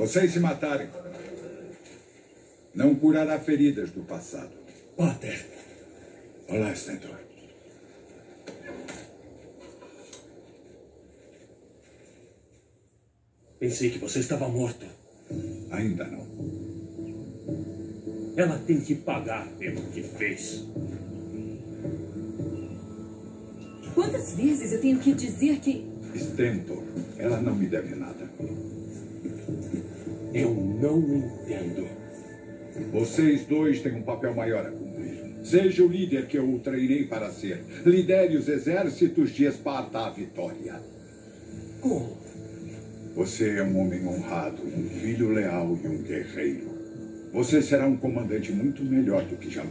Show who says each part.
Speaker 1: vocês se matarem, não curará feridas do passado.
Speaker 2: Pater.
Speaker 1: Olá, Stentor.
Speaker 2: Pensei que você estava morto.
Speaker 1: Ainda não.
Speaker 2: Ela tem que pagar pelo que fez.
Speaker 3: Quantas vezes eu tenho que dizer que.
Speaker 1: Stentor, ela não me deve nada.
Speaker 2: Eu não entendo.
Speaker 1: Vocês dois têm um papel maior a cumprir. Seja o líder que eu o treinei para ser. Lidere os exércitos de Esparta à vitória.
Speaker 2: Como?
Speaker 1: Você é um homem honrado, um filho leal e um guerreiro. Você será um comandante muito melhor do que jamais.